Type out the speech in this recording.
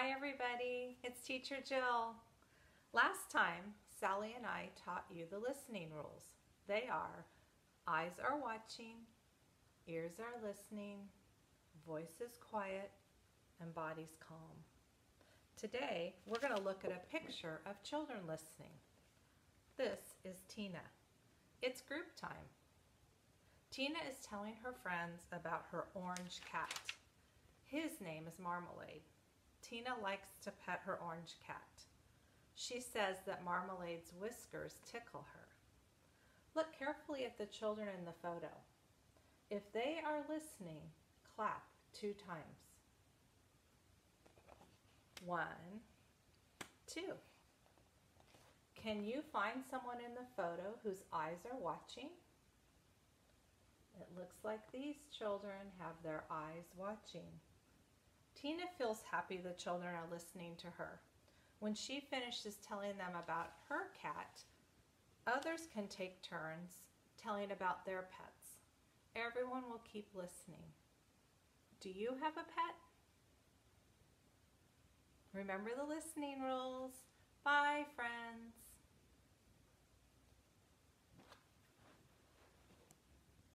Hi everybody, it's Teacher Jill. Last time, Sally and I taught you the listening rules. They are eyes are watching, ears are listening, voice is quiet, and body's calm. Today, we're going to look at a picture of children listening. This is Tina. It's group time. Tina is telling her friends about her orange cat. His name is Marmalade. Tina likes to pet her orange cat. She says that Marmalade's whiskers tickle her. Look carefully at the children in the photo. If they are listening, clap two times. One, two. Can you find someone in the photo whose eyes are watching? It looks like these children have their eyes watching. Tina feels happy the children are listening to her. When she finishes telling them about her cat, others can take turns telling about their pets. Everyone will keep listening. Do you have a pet? Remember the listening rules. Bye, friends.